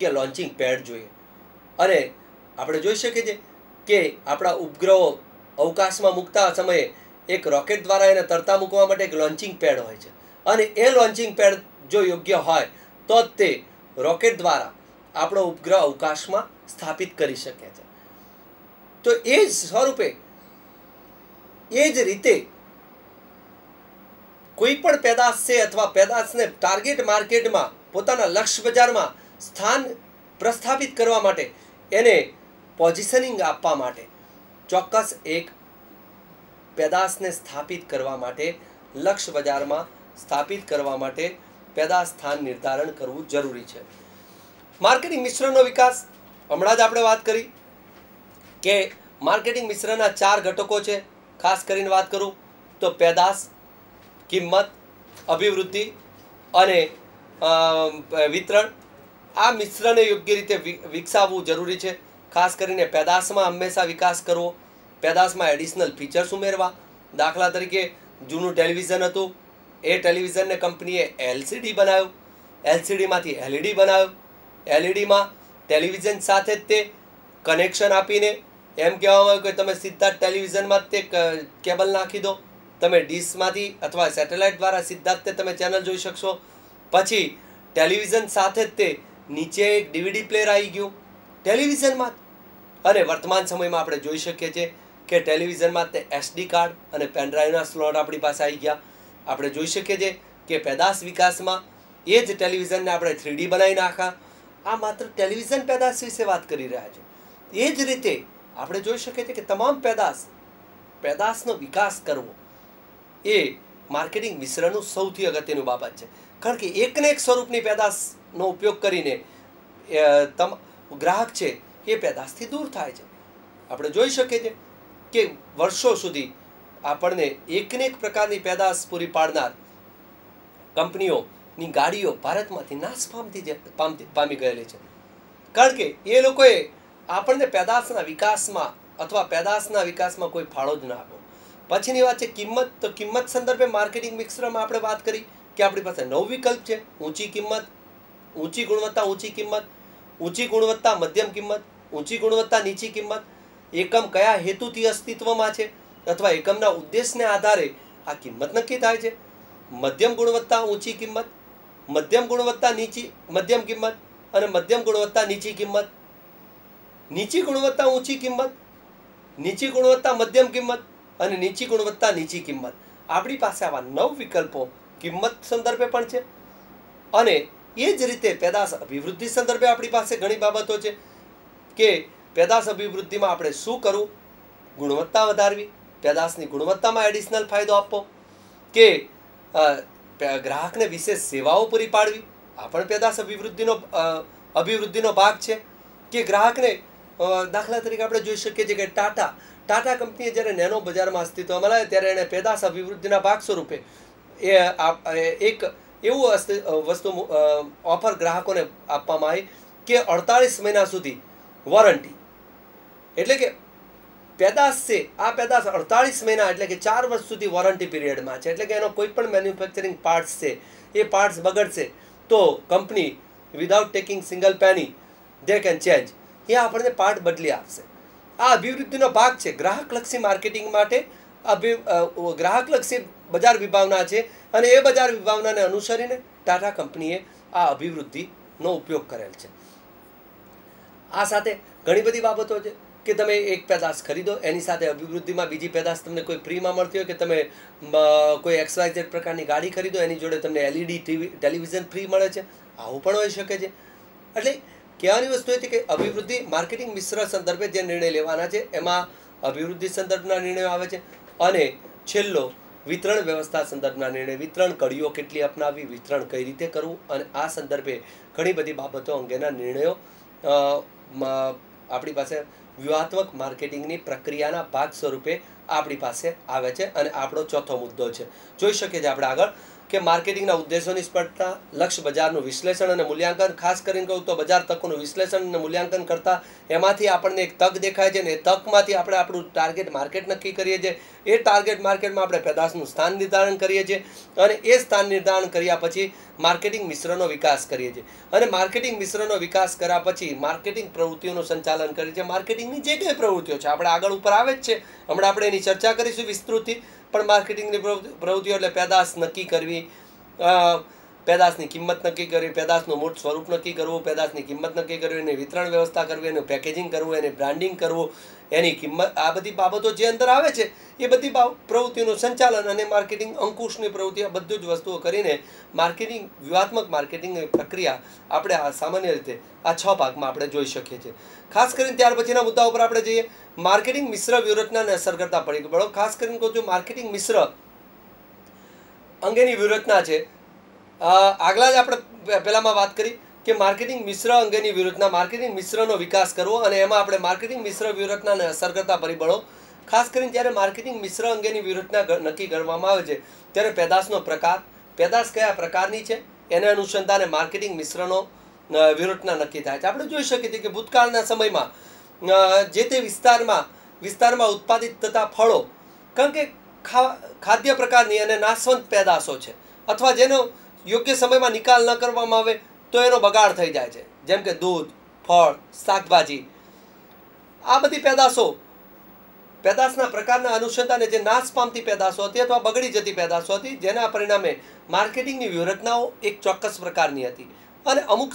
કે launching pad જોઈએ. અને આપણે જોઈ શકીએ છીએ કે આપણા ઉપગ્રહો અવકાશમાં મૂકતા સમયે એક રોકેટ દ્વારા એને તરતા મૂકવા માટે એક લોન્ચિંગ પેડ હોય છે. અને એ લોન્ચિંગ પેડ જો યોગ્ય હોય, તો જ તે રોકેટ દ્વારા આપણો ઉપગ્રહ અવકાશમાં સ્થાપિત કરી શકે છે. તો એ જ સ્વરૂપે, એ જ રીતે કોઈ પણ પેદાશ છે અથવા પેદાશને ટાર્ગેટ માર્કેટમાં પોતાના લક્ષ્ય બજારમાં સ્થાન પ્રસ્થાપિત કરવા માટે એને પોઝિશનિંગ આપવા માટે ચોક્કસ એક પેદાશને સ્થાપિત કરવા માટે લક્ષ્ય બજારમાં સ્થાપિત કરવા માટે પેદાશ સ્થાન નિર્ધારણ કરવું જરૂરી છે. માર્કેટિંગ મિશ્રનો વિકાસ, હમણાં જ આપણે વાત કરી કે માર્કેટિંગ મિશ્રના ચાર ઘટકો છે. ખાસ કરીને વાત કરું તો પેદાશ, કિંમત, અભિવૃદ્ધિ અને વિતરણ આ મિશ્રને યોગ્ય રીતે વિકસાવવું જરૂરી છે. ખાસ કરીને પેદાશમાં હંમેશા વિકાસ કરવો, પેદાશમાં એડિશનલ ફીચર્સ ઉમેરવા. દાખલા તરીકે, જૂનું ટેલિવિઝન હતું. એ ટેલિવિઝનને કંપનીએ એલસીડી બનાવ્યું. એલસીડીમાંથી એલઈડી બનાવ્યું. એલઈડીમાં ટેલિવિઝન સાથે જ તે કનેક્શન આપીને, એમ કહેવામાં આવ્યું કે તમે સીધા ટેલિવિઝનમાં તે કેબલ નાખી દો. તમે ડીશમાંથી અથવા સેટેલાઇટ દ્વારા સીધા જ તે તમે ચેનલ જોઈ શકશો. પછી ટેલિવિઝન સાથે જ તે નીચે ડીવીડી પ્લેયર આવી ગયું. ટેલિવિઝનમાં અને વર્તમાન સમયમાં આપણે જોઈ શકીએ છીએ કે ટેલિવિઝનમાં તે એસડી કાર્ડ અને પેનડ્રાઈવના સ્લોટ આપણી પાસે આવી ગયા. આપણે જોઈ શકીએ છીએ કે પેદાશ વિકાસમાં એ જ ટેલિવિઝનને આપણે થ્રીડી બનાવી નાખા આ માત્ર ટેલિવિઝન પેદાશ વિશે વાત કરી રહ્યા છે. એ જ રીતે આપણે જોઈ શકીએ છીએ કે તમામ પેદાશ, પેદાશનો વિકાસ કરવો એ માર્કેટિંગ મિશ્રણનું સૌથી અગત્યનું બાબત છે. કારણ કે એકને એક સ્વરૂપની પેદાશનો ઉપયોગ કરીને તમ, ગ્રાહક છે, એ પેદાશથી દૂર થાય છે. આપણે જોઈ શકીએ છીએ કે વર્ષો સુધી આપણને એકને એક પ્રકારની પેદાશ પૂરી પાડનાર કંપનીઓની ગાડીઓ ભારતમાંથી નાશ પામતી પામતી, પામી ગયેલી છે. કારણ કે એ લોકોએ આપણને પેદાશના વિકાસમાં અથવા પેદાશના વિકાસમાં કોઈ ફાળો જ ના આપ્યો. પછીની વાત છે કિંમત, તો કિંમત સંદર્ભે માર્કેટિંગ મિશ્રમાં આપણે વાત કરી. કે આપણી પાસે નવ વિકલ્પ છે? ઊંચી કિંમત, ઊંચી ગુણવત્તા, ઊંચી કિંમત, ઊંચી ગુણવત્તા, મધ્યમ કિંમત, ઊંચી ગુણવત્તા, નીચી કિંમત. એકમ કયા હેતુથી અસ્તિત્વમાં છે? અથવા એકમના ઉદ્દેશને આધારે આ કિંમત નક્કી થાય છે? મધ્યમ ગુણવત્તા, ઊંચી કિંમત, મધ્યમ ગુણવત્તા, નીચી, મધ્યમ કિંમત અને મધ્યમ ગુણવત્તા, નીચી કિંમત. નીચી ગુણવત્તા, ઊંચી કિંમત, નીચી ગુણવત્તા, મધ્યમ કિંમત અને નીચી ગુણવત્તા, નીચી કિંમત. આપણી પાસે આવા નવ વિકલ્પો કિંમત સંદર્ભે પણ છે. અને એ જ રીતે પેદાશ અભિવૃદ્ધિ સંદર્ભે આપણી પાસે ઘણી બાબતો છે કે પેદાશ અભિવૃદ્ધિમાં આપણે શું કરવું? ગુણવત્તા વધારવી, પેદાશની ગુણવત્તામાં એડિશનલ ફાયદો આપવો, કે ગ્રાહકને વિશેષ સેવાઓ પૂરી પાડવી. આ પણ પેદાશ અભિવૃદ્ધિનો અભિવૃદ્ધિનો ભાગ છે. કે ગ્રાહકને દાખલા તરીકે આપણે જોઈ શકીએ છીએ કે ટાટા ટાટા કંપનીએ જ્યારે નેનો બજારમાં અસ્તિત્વમાં લાવે ત્યારે એણે પેદાશ અભિવૃદ્ધિના ભાગ સ્વરૂપે એ એક એવું વસ્તુ ઓફર ગ્રાહકોને આપવામાં આવી કે અડતાળીસ મહિના સુધી વોરંટી એટલે કે પેદાશ છે, આ પેદાશ અડતાળીસ મહિના એટલે કે ચાર વર્ષ સુધી વોરંટી પીરિયડમાં છે. એટલે કે એનો કોઈ પણ મેન્યુફેક્ચરિંગ પાર્ટ્સ છે, એ પાર્ટ્સ બગડશે, તો company without taking single penny they can change એ આપણને પાર્ટ બદલી આપશે. આ અભિવૃદ્ધિનો ભાગ છે. ગ્રાહકલક્ષી માર્કેટિંગ માટે અભિ ગ્રાહકલક્ષી બજાર વિભાવના છે અને એ બજાર વિભાવનાને અનુસરીને ટાટા કંપનીએ આ અભિવૃદ્ધિનો ઉપયોગ કરેલ છે. આ સાથે ઘણી બધી બાબતો છે કે તમે એક પેદાશ ખરીદો, એની સાથે અભિવૃદ્ધિમાં બીજી પેદાશ તમને કોઈ ફ્રીમાં મળતી હોય કે તમે કોઈ એક્સવાયઝેડ પ્રકારની ગાડી ખરીદો, એની જોડે તમને એલઈડી ટીવી, ટેલિવિઝન ફ્રી મળે છે. આવું પણ હોઈ શકે છે. એટલે કહેવાની વસ્તુ છે કે અભિવૃદ્ધિ માર્કેટિંગ મિશ્ર સંદર્ભે જે નિર્ણય લેવાના છે, એમાં અભિવૃદ્ધિ સંદર્ભના નિર્ણયો આવે છે. અને છેલ્લો વિતરણ વ્યવસ્થા સંદર્ભના નિર્ણય, વિતરણ કડીઓ કેટલી અપનાવવી, વિતરણ કઈ રીતે કરવું અને આ સંદર્ભે ઘણી બધી બાબતો અંગેના નિર્ણયો આપણી પાસે વ્યૂહાત્મક માર્કેટિંગની પ્રક્રિયાના ભાગ સ્વરૂપે આપણી પાસે આવે છે અને આપણો ચોથો મુદ્દો છે. જોઈ શકીએ છીએ આપણે આગળ. કે માર્કેટિંગના ઉદ્દેશોની સ્પર્ધા લક્ષ્ય બજારનું વિશ્લેષણ અને મૂલ્યાંકન. ખાસ કરીને કહું તો બજાર તકોનું વિશ્લેષણ અને મૂલ્યાંકન કરતા એમાંથી આપણને એક તક દેખાય છે અને એ તકમાંથી આપણે આપણું ટાર્ગેટ માર્કેટ નક્કી કરીએ છીએ. એ ટાર્ગેટ માર્કેટમાં આપણે પેદાશનું સ્થાન નિર્ધારણ કરીએ છીએ અને એ સ્થાન નિર્ધારણ કર્યા પછી માર્કેટિંગ મિશ્રનો વિકાસ કરીએ છીએ. અને માર્કેટિંગ મિશ્રનો વિકાસ કર્યા પછી માર્કેટિંગ પ્રવૃત્તિઓનું સંચાલન કરીએ છીએ. માર્કેટિંગની જે કંઈ પ્રવૃત્તિઓ છે, આપણે આગળ ઉપર આવે જ છે. હમણાં આપણે એની ચર્ચા કરીશું વિસ્તૃતથી પણ માર્કેટિંગની પ્રવૃત્તિઓ એટલે પેદાશ નક્કી કરવી. પેદાશની કિંમત નક્કી કરવી, પેદાશનું મૂળ સ્વરૂપ નક્કી કરવું, પેદાશની કિંમત નક્કી કરવી, એની વિતરણ વ્યવસ્થા કરવી, એનું પેકેજિંગ કરવું, એની બ્રાન્ડિંગ કરવું, એની કિંમત, આ બધી બાબતો જે અંદર આવે છે, એ બધી પ્રવૃત્તિઓનું સંચાલન અને માર્કેટિંગ, અંકુશની પ્રવૃત્તિ, આ બધું જ વસ્તુઓ કરીને માર્કેટિંગ, વ્યૂહાત્મક માર્કેટિંગની પ્રક્રિયા આપણે આ સામાન્ય રીતે આ છ ભાગમાં આપણે જોઈ શકીએ છીએ. ખાસ કરીને ત્યાર પછીના મુદ્દા ઉપર આપણે જઈએ. માર્કેટિંગ મિશ્ર વ્યૂહરચનાને અસર કરતા પડી બળો ખાસ કરીને કહું છું, માર્કેટિંગ મિશ્ર અંગેની વ્યૂહરચના છે. આગલા જ આપણે પહેલામાં વાત કરી કે માર્કેટિંગ મિશ્ર અંગેની વ્યૂહરચના માર્કેટિંગ મિશ્રનો વિકાસ કરવો અને એમાં આપણે માર્કેટિંગ મિશ્ર વ્યૂહરચનાને અસર કરતા પરિબળો, ખાસ કરીને જ્યારે માર્કેટિંગ મિશ્ર અંગેની વ્યૂહરચના નક્કી કરવામાં આવે છે, ત્યારે પેદાશનો પ્રકાર, પેદાશ કયા પ્રકારની છે, એને અનુસંધાને માર્કેટિંગ મિશ્રનો વ્યૂહરચના નક્કી થાય છે. આપણે જોઈ શકીએ છીએ કે ભૂતકાળના સમયમાં જે તે વિસ્તારમાં વિસ્તારમાં ઉત્પાદિત થતા ફળો, કારણ કે ખાદ્ય પ્રકારની અને નાશવંત પેદાશો છે, અથવા જેનો યોગ્ય સમયમાં નિકાલ ન કરવામાં આવે તો એનો બગાડ થઈ જાય છે. જેમ કે દૂધ, ફળ, શાકભાજી. આ બધી પેદાશો પેદાશના પ્રકારના અનુસંધાને જે નાશ પામતી પેદાશો હતી અથવા બગડી જતી પેદાશો હતી, જેના પરિણામે માર્કેટિંગની વ્યૂહરચનાઓ એક ચોક્કસ પ્રકારની હતી. અને અમુક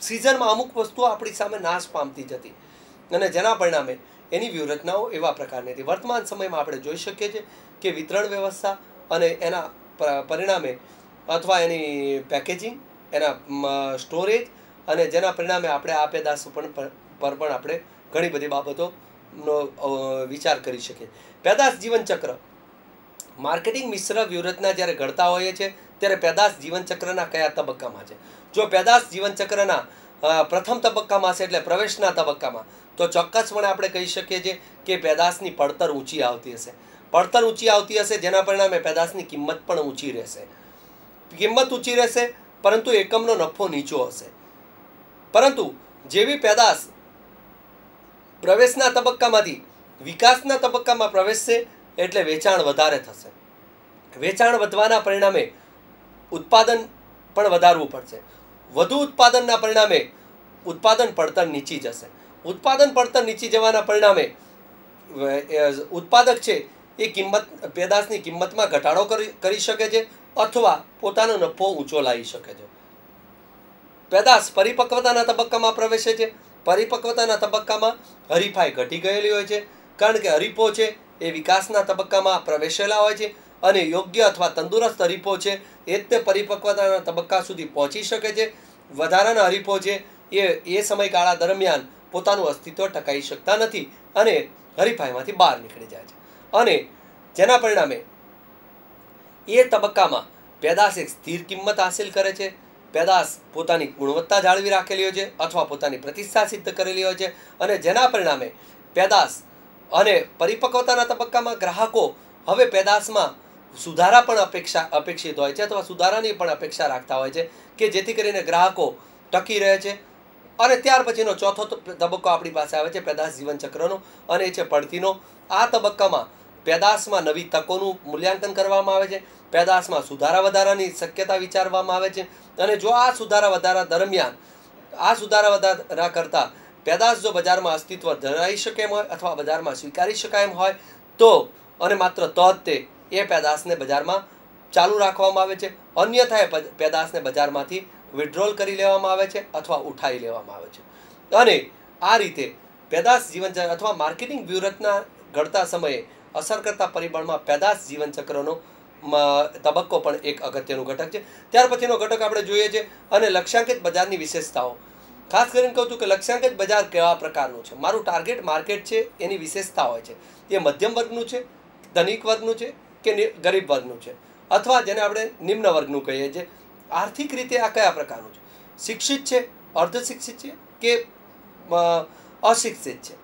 સિઝનમાં અમુક વસ્તુઓ આપણી સામે નાશ પામતી જતી અને જેના પરિણામે એની વ્યૂહરચનાઓ એવા પ્રકારની હતી. વર્તમાન સમયમાં આપણે જોઈ શકીએ છીએ કે વિતરણ વ્યવસ્થા અને એના પરિણામે અથવા એની પેકેજિંગ એના સ્ટોરેજ અને જેના પરિણામે આપણે આ પેદાશ પર પણ આપણે ઘણી બધી બાબતોનો વિચાર કરી શકીએ. પેદાશ જીવનચક્ર. માર્કેટિંગ મિશ્ર વ્યૂહરચના જ્યારે ઘડતા હોઈએ છીએ, ત્યારે પેદાશ જીવનચક્રના કયા તબક્કામાં છે? જો પેદાશ જીવનચક્રના પ્રથમ તબક્કામાં છે એટલે પ્રવેશના તબક્કામાં, તો ચોક્કસપણે આપણે કહી શકીએ છીએ કે પેદાશની પડતર ઊંચી આવતી હશે. પડતર ઊંચી આવતી હશે, જેના પરિણામે પેદાશની કિંમત પણ ઊંચી રહેશે. કિંમત ઊંચી રહેશે, પરંતુ એકમનો નફો નીચો હશે. પરંતુ જેવી પેદાશ પ્રવેશના તબક્કામાંથી વિકાસના તબક્કામાં પ્રવેશશે, એટલે વેચાણ વધારે થશે. વેચાણ વધવાના પરિણામે ઉત્પાદન પણ વધારવું પડશે. વધુ ઉત્પાદનના પરિણામે ઉત્પાદન પડતર નીચી જશે. ઉત્પાદન પડતર નીચી જવાના પરિણામે ઉત્પાદક છે એ કિંમત, પેદાશની કિંમતમાં ઘટાડો કરી શકે છે અથવા પોતાનો નફો ઊંચો લાવી શકે છે. પેદાશ પરિપક્વતાના તબક્કામાં પ્રવેશે છે. પરિપક્વતાના તબક્કામાં હરીફાઈ ઘટી ગયેલી હોય છે. કારણ કે હરીફો છે એ વિકાસના તબક્કામાં પ્રવેશેલા હોય છે અને યોગ્ય અથવા તંદુરસ્ત હરીફો છે એ જ તે પરિપક્વતાના તબક્કા સુધી પહોંચી શકે છે. વધારાના હરીફો છે એ એ સમયગાળા દરમિયાન પોતાનું અસ્તિત્વ ટકાવી શકતા નથી અને હરીફાઈમાંથી બહાર નીકળી જાય છે. અને જેના પરિણામે એ તબક્કામાં પેદાશ એક સ્થિર કિંમત હાંસિલ કરે છે. પેદાશ પોતાની ગુણવત્તા જાળવી રાખેલી હોય છે અથવા પોતાની પ્રતિષ્ઠા સિદ્ધ કરેલી હોય છે અને જેના પરિણામે પેદાશ અને પરિપક્વતાના તબક્કામાં ગ્રાહકો હવે પેદાશમાં સુધારા પણ અપેક્ષા અપેક્ષિત હોય છે અથવા સુધારાની પણ અપેક્ષા રાખતા હોય છે કે જેથી કરીને ગ્રાહકો ટકી રહે છે. અને ત્યાર પછીનો ચોથો તબક્કો આપણી પાસે આવે છે પેદાશ જીવનચક્રનો અને એ છે પડતીનો. આ તબક્કામાં પેદાશમાં નવી તકોનું મૂલ્યાંકન કરવામાં આવે છે, પેદાશમાં સુધારા વધારાની શક્યતા વિચારવામાં આવે છે અને જો આ સુધારા વધારા દરમિયાન, આ સુધારા વધારા કરતાં પેદાશ જો બજારમાં અસ્તિત્વ ધરાવી શકે એમ હોય અથવા બજારમાં સ્વીકારી શકાય એમ હોય, તો અને માત્ર તો જ તે એ પેદાશને બજારમાં ચાલુ રાખવામાં આવે છે. અન્યથા એ પેદાશને બજારમાંથી વિડ્રોલ કરી લેવામાં આવે છે અથવા ઉઠાવી લેવામાં આવે છે. અને આ રીતે પેદાશ જીવન અથવા માર્કેટિંગ વ્યૂહરચના ઘડતા સમયે અસર કરતા પરિબળમાં પેદાશ જીવનચક્રનો તબક્કો પણ એક અગત્યનું ઘટક છે. ત્યાર પછીનો ઘટક આપણે જોઈએ છે અને લક્ષ્યાંકિત બજારની વિશેષતાઓ. ખાસ કરીને કહું છું કે લક્ષ્યાંકિત બજાર કેવા પ્રકારનું છે? મારું ટાર્ગેટ માર્કેટ છે, એની વિશેષતા હોય છે. એ મધ્યમ વર્ગનું છે, ધનિક વર્ગનું છે કે ગરીબ વર્ગનું છે? અથવા જેને આપણે નિમ્ન વર્ગનું કહીએ છીએ. આર્થિક રીતે આ કયા પ્રકારનું છે? શિક્ષિત છે અર્ધ શિક્ષિત છે કે અશિક્ષિત છે?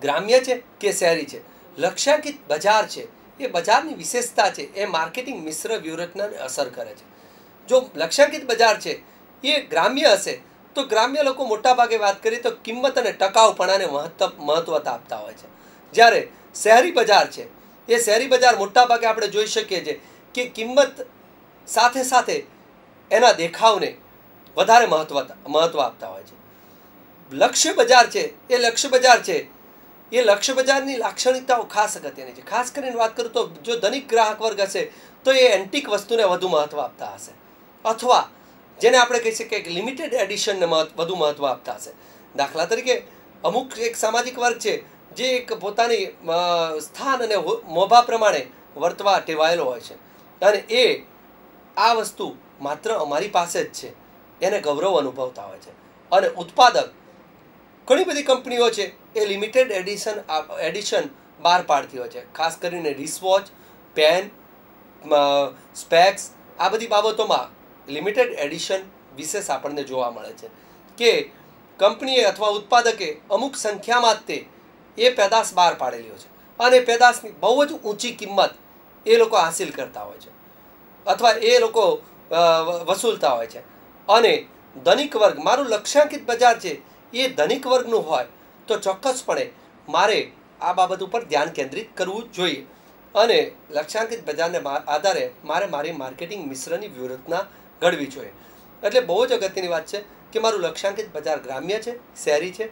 ગ્રામ્ય છે કે શહેરી છે? લક્ષ્યાંકિત બજાર છે, એ બજારની વિશેષતા છે, એ માર્કેટિંગ મિશ્ર વ્યૂહરચનાને અસર કરે છે. જો લક્ષ્યાંકિત બજાર છે, એ ગ્રામ્ય હશે, તો ગ્રામ્ય લોકો મોટા ભાગે વાત કરીએ તો કિંમત અને ટકાઉપણાને મહત્વ મહત્વતા આપતા હોય છે. જ્યારે શહેરી બજાર છે, એ શહેરી બજાર મોટા ભાગે આપણે જોઈ શકીએ છીએ કે કિંમત સાથે સાથે એના દેખાવને વધારે મહત્વ મહત્વ આપતા હોય છે. લક્ષ્ય બજાર છે, એ લક્ષ્ય બજાર છે એ લક્ષ્ય બજારની લાક્ષણિકતાઓ ખાસ અગત્યની છે. ખાસ કરીને વાત કરું તો જો ધનિક ગ્રાહક વર્ગ હશે, તો એ એન્ટિક વસ્તુને વધુ મહત્ત્વ આપતા હશે. અથવા જેને આપણે કહી શકીએ કે લિમિટેડ એડિશનને વધુ મહત્ત્વ આપતા હશે. દાખલા તરીકે, અમુક એક સામાજિક વર્ગ છે, જે એક પોતાની સ્થાન અને મોભા પ્રમાણે વર્તવા ટેવાયેલો હોય છે. અને એ આ વસ્તુ માત્ર અમારી પાસે જ છે. એને ગૌરવ અનુભવતા હોય છે. અને ઉત્પાદક ઘણી બધી કંપનીઓ છે, એ લિમિટેડ એડિશન એડિશન બહાર પાડતી હોય છે. ખાસ કરીને રિસવોચ પેન સ્પેક્સ આ બધી બાબતોમાં લિમિટેડ એડિશન વિશેષ આપણને જોવા મળે છે કે કંપનીએ અથવા ઉત્પાદકે અમુક સંખ્યામાં તે, એ પેદાશ બહાર પાડેલી હોય છે. અને પેદાશની બહુ જ ઊંચી કિંમત એ લોકો હાસિલ કરતા હોય છે. અથવા એ લોકો વસૂલતા હોય છે. અને ધનિક વર્ગ, મારું લક્ષ્યાંકિત બજાર છે એ ધનિક વર્ગનું હોય, તો ચોક્કસપણે મારે આ બાબત ઉપર ધ્યાન કેન્દ્રિત કરવું જોઈએ. અને લક્ષ્યાંકિત બજારને આધારે મારે મારી માર્કેટિંગ મિશ્રની વ્યૂહરચના ઘડવી જોઈએ. એટલે બહુ જ અગત્યની વાત છે કે મારું લક્ષ્યાંકિત બજાર ગ્રામ્ય છે, શહેરી છે,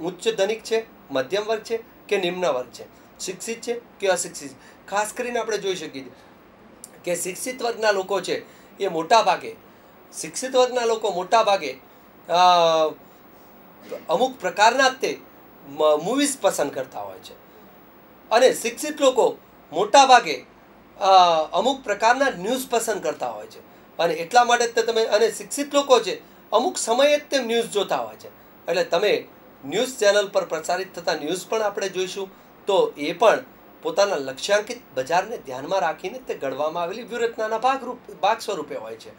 ઉચ્ચ ધનિક છે, મધ્યમ વર્ગ છે કે નિમ્ન વર્ગ છે. શિક્ષિત છે કે અશિક્ષિત ખાસ કરીને આપણે જોઈ શકીએ છીએ કે શિક્ષિત વર્ગના લોકો છે એ મોટા ભાગે શિક્ષિત વર્ગના લોકો મોટા ભાગે અમુક પ્રકારના જ તે મૂવીઝ પસંદ કરતા હોય છે. અને શિક્ષિત લોકો મોટા ભાગે અમુક પ્રકારના ન્યૂઝ પસંદ કરતા હોય છે. અને એટલા માટે જ તમે, અને શિક્ષિત લોકો છે, અમુક સમયે જ તે ન્યૂઝ જોતા હોય છે. એટલે તમે ન્યૂઝ ચેનલ પર પ્રસારિત થતા ન્યૂઝ પણ આપણે જોઈશું. તો એ પણ પોતાના લક્ષ્યાંકિત બજારને ધ્યાનમાં રાખીને તે ઘડવામાં આવેલી વ્યૂહરચનાના ભાગરૂપ ભાગ સ્વરૂપે હોય છે.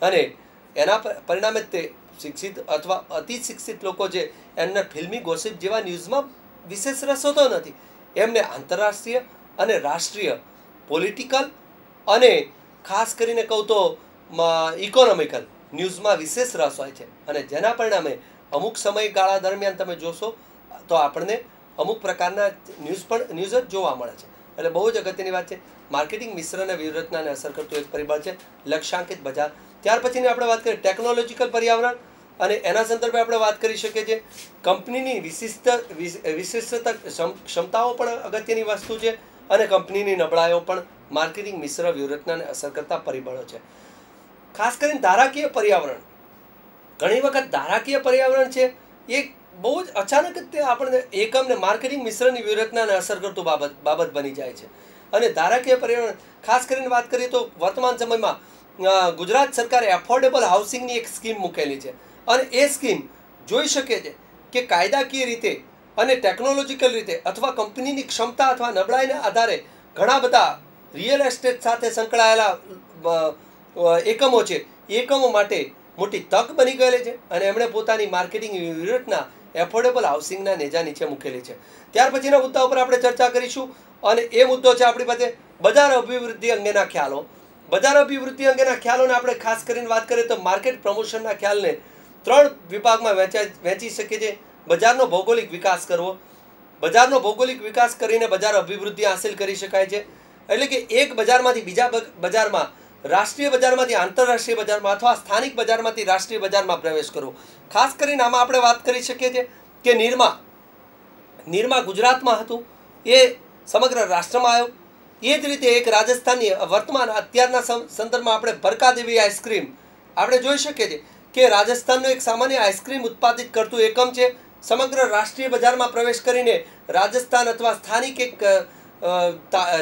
અને એના પરિણામે તે શિક્ષિત અથવા અતિ શિક્ષિત લોકો જે એમને ફિલ્મી ગોસિપ જેવા ન્યૂઝમાં વિશેષ રસ હોતો નથી. એમને આંતરરાષ્ટ્રીય અને રાષ્ટ્રીય, પોલિટિકલ અને ખાસ કરીને કહું તો ઇકોનોમિકલ ન્યૂઝમાં વિશેષ રસ હોય છે. અને જેના પરિણામે અમુક સમયગાળા દરમિયાન તમે જોશો, તો આપણને અમુક પ્રકારના ન્યૂઝ પણ, ન્યૂઝ જ જોવા મળે છે. એટલે બહુ જ અગત્યની વાત છે. માર્કેટિંગ મિશ્ર અને વ્યૂહરચનાને અસર કરતું એક પરિબળ છે, લક્ષ્યાંકિત બજાર. ત્યાર પછીની આપણે વાત કરીએ ટેકનોલોજીકલ પર્યાવરણ અને એના સંદર્ભે આપણે વાત કરી શકીએ છીએ. કંપનીની વિશિષ્ટ વિશિષ્ટતા ક્ષમતાઓ પણ અગત્યની વસ્તુ છે અને કંપનીની નબળાઈઓ પણ માર્કેટિંગ મિશ્ર વ્યૂહરચનાને અસર કરતા પરિબળો છે. ખાસ કરીને ધારાકીય પર્યાવરણ. ઘણી વખત ધારાકીય પર્યાવરણ છે, એ બહુ જ અચાનક જ તે આપણને એકમને માર્કેટિંગ મિશ્રની વ્યૂહરચનાને અસર કરતું બાબત બાબત બની જાય છે. અને ધારાકીય પર્યાવરણ, ખાસ કરીને વાત કરીએ તો વર્તમાન સમયમાં ગુજરાત સરકારે એફોર્ડેબલ હાઉસિંગની એક સ્કીમ મૂકેલી છે. અને એ સ્કીમ જોઈ શકે છે કે કાયદાકીય રીતે અને ટેકનોલોજીકલ રીતે અથવા કંપનીની ક્ષમતા અથવા નબળાઈના આધારે ઘણા બધા રિયલ એસ્ટેટ સાથે સંકળાયેલા એકમો છે. એકમો માટે મોટી તક બની ગયેલી છે અને એમણે પોતાની માર્કેટિંગ યુનિટના એફોર્ડેબલ હાઉસિંગના નેજા નીચે મૂકેલી છે. ત્યાર પછીના મુદ્દા ઉપર આપણે ચર્ચા કરીશું અને એ મુદ્દો છે આપણી પાસે બજાર અભિવૃદ્ધિ અંગેના ખ્યાલો. બજાર અભિવૃદ્ધિ અંગેના ખ્યાલોને આપણે ખાસ કરીને વાત કરીએ તો માર્કેટ પ્રમોશનના ખ્યાલને ત્રણ વિભાગમાં વહેંચાઈ વહેંચી શકીએ છીએ. બજારનો ભૌગોલિક વિકાસ કરવો. બજારનો ભૌગોલિક વિકાસ કરીને બજાર અભિવૃદ્ધિ હાંસિલ કરી શકાય છે. એટલે કે એક બજારમાંથી બીજા બજારમાં રાષ્ટ્રીય બજારમાંથી આંતરરાષ્ટ્રીય બજારમાં અથવા સ્થાનિક બજારમાંથી રાષ્ટ્રીય બજારમાં પ્રવેશ કરવો. ખાસ કરીને આમાં આપણે વાત કરી શકીએ છીએ કે નિરમા નિરમા ગુજરાતમાં હતું. એ સમગ્ર રાષ્ટ્રમાં આવ્યો. એ જ રીતે એક રાજસ્થાનની વર્તમાન અત્યારના સંદર્ભમાં આપણે ભરકાદેવી આઈસ્ક્રીમ. આપણે જોઈ શકીએ છીએ કે રાજસ્થાનનું એક સામાન્ય આઈસ્ક્રીમ ઉત્પાદિત કરતું એકમ છે. સમગ્ર રાષ્ટ્રીય બજારમાં પ્રવેશ કરીને રાજસ્થાન અથવા સ્થાનિક એક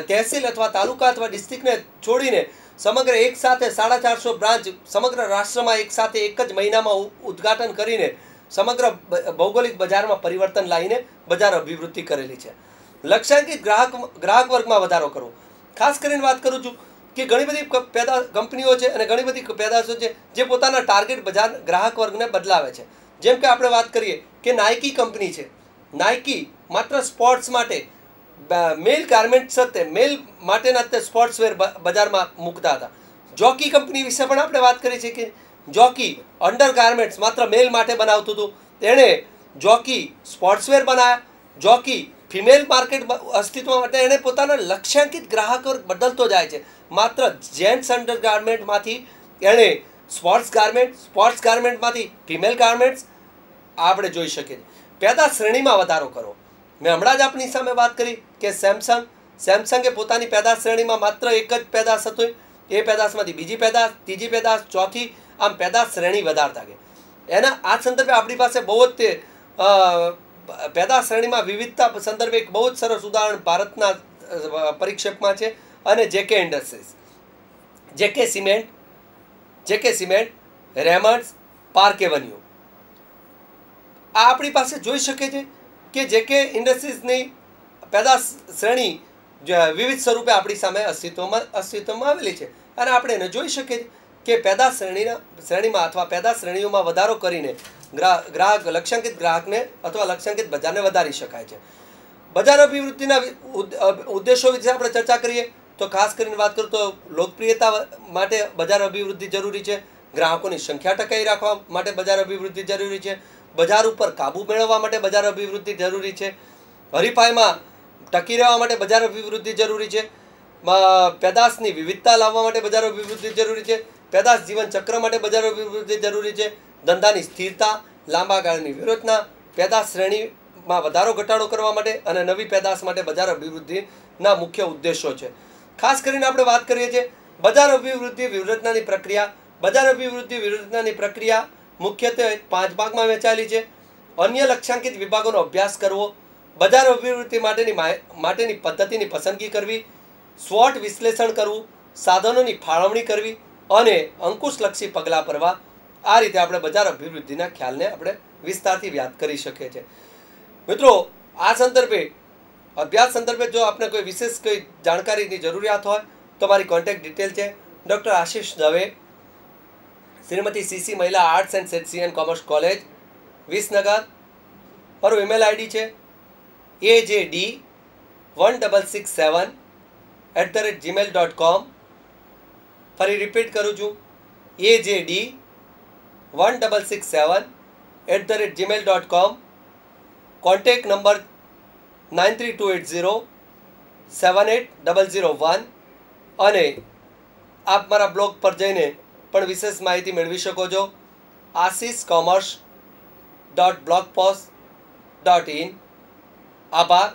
તહેસીલ અથવા તાલુકા અથવા ડિસ્ટ્રિક્ટને છોડીને સમગ્ર એક સાથે સાડા ચારસો બ્રાન્ચ સમગ્ર રાષ્ટ્રમાં એક સાથે એક જ મહિનામાં ઉદ્ઘાટન કરીને સમગ્ર ભૌગોલિક બજારમાં પરિવર્તન લાવીને બજાર અભિવૃદ્ધિ કરેલી છે. લક્ષ્યાંકિત ગ્રાહક ગ્રાહક વર્ગમાં વધારો કરવો ખાસ કરીને વાત કરું છું કે ઘણી બધી પેદા કંપનીઓ છે અને ઘણી બધી પેદાશો છે જે પોતાના ટાર્ગેટ બજાર ગ્રાહક વર્ગને બદલાવે છે. જેમ કે આપણે વાત કરીએ કે નાઇકી કંપની છે. નાઇકી માત્ર સ્પોર્ટ્સ માટે મેલ ગાર્મેન્ટ્સ તે મેલ માટેના તે સ્પોર્ટ્સવેર બજારમાં મૂકતા હતા. જોકી કંપની વિશે પણ આપણે વાત કરી છે કે જોકી અંડર ગાર્મેન્ટ્સ માત્ર મેલ માટે બનાવતું હતું. તેણે જોકી સ્પોર્ટ્સવેર બનાવ્યા જોકી ફિમેલ માર્કેટ અસ્તિત્વ માટે એણે પોતાના લક્ષ્યાંકિત ગ્રાહકો બદલતો જાય છે. માત્ર જેન્ટ્સ અંડર ગાર્મેન્ટમાંથી એણે સ્પોર્ટ્સ ગાર્મેન્ટ, સ્પોર્ટ્સ ગાર્મેન્ટમાંથી ફિમેલ ગાર્મેન્ટ્સ આપણે જોઈ શકીએ પેદા શ્રેણીમાં વધારો કરો. મેં હમણાં જ આપની સામે વાત કરી કે સેમસંગ સેમસંગે પોતાની પેદાશ શ્રેણીમાં માત્ર એક જ પેદાશ હતું. એ પેદાશમાંથી બીજી પેદાશ, ત્રીજી પેદાશ, ચોથી આમ પેદાશ શ્રેણી વધારતા ગયા. એના આ સંદર્ભે આપણી પાસે બહુ જ તે પેદાશ શ્રેણીમાં વિવિધતા સંદર્ભે એક બહુ જ સરસ ઉદાહરણ ભારતના પરિક્ષેપમાં છે અને JK industries. JK cement JK cement, Raymonds, park avenue. આ આપણી પાસે જોઈ શકે છે કે જે કે ઇન્ડસ્ટ્રીઝની પેદા શ્રેણી વિવિધ સ્વરૂપે આપણી સામે અસ્તિત્વમાં અસ્તિત્વમાં આવેલી છે. અને આપણે એને જોઈ શકીએ કે પેદા શ્રેણીના શ્રેણીમાં અથવા પેદા શ્રેણીઓમાં વધારો કરીને ગ્રાહક, લક્ષ્યાંકિત ગ્રાહકને અથવા લક્ષ્યાંકિત બજારને વધારી શકાય છે. બજાર અભિવૃદ્ધિના ઉદ્દેશો વિશે આપણે ચર્ચા કરીએ, તો ખાસ કરીને વાત કરું તો લોકપ્રિયતા માટે બજાર અભિવૃદ્ધિ જરૂરી છે. ગ્રાહકોની સંખ્યા ટકાઈ રાખવા માટે બજાર અભિવૃદ્ધિ જરૂરી છે. બજાર ઉપર કાબુ મેળવવા માટે બજાર અભિવૃદ્ધિ જરૂરી છે. હરીફાઈમાં ટકી રહેવા માટે બજાર અભિવૃદ્ધિ જરૂરી છે. પેદાશની વિવિધતા લાવવા માટે બજાર અભિવૃદ્ધિ જરૂરી છે. પેદાશ જીવન ચક્ર માટે બજાર અભિવૃદ્ધિ જરૂરી છે, ધંધાની સ્થિરતા, લાંબા ગાળાની વ્યૂહરચના પેદાશ શ્રેણીમાં વધારો, ઘટાડો કરવા માટે અને નવી પેદાશ માટે બજાર અભિવૃદ્ધિના મુખ્ય ઉદ્દેશો છે. ખાસ કરીને આપણે વાત કરીએ છીએ બજાર અભિવૃદ્ધિ વ્યૂહરચનાની પ્રક્રિયા. બજાર અભિવૃદ્ધિ વ્યૂહરચનાની પ્રક્રિયા મુખ્યત્વે પાંચ ભાગમાં વહેંચાયેલી છે. અન્ય લક્ષ્યાંકિત વિભાગોનો અભ્યાસ કરવો, બજાર અભિવૃદ્ધિ માટેની માટેની પદ્ધતિની પસંદગી કરવી, સ્વોટ વિશ્લેષણ કરવું, સાધનોની ફાળવણી કરવી અને અંકુશલક્ષી પગલાં ભરવા, આ રીતે આપણે બજાર અભિવૃદ્ધિના ખ્યાલને આપણે વિસ્તારથી યાદ કરી શકીએ છીએ. મિત્રો, આ સંદર્ભે, અભ્યાસ સંદર્ભે જો આપને કોઈ વિશેષ કોઈ જાણકારીની જરૂરિયાત હોય તો મારી કોન્ટેક્ટ ડિટેલ છે. Doctor Ashish Dave, Shrimati CC Mahila arts and science and commerce college Visnagar. મારું ઈમેલ આઈડી છે. A J D one double six seven at the rate Gmail dot com ફરી રિપીટ કરું છું. A J D one double six seven at the rate Gmail dot com contact number nine three two eight zero seven eight double zero one અને આપ મારા blog પર જઈને પણ વિશેષ માહિતી મેળવી શકો છો. Ashish commerce dot blog post dot in આભાર.